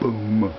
Boom.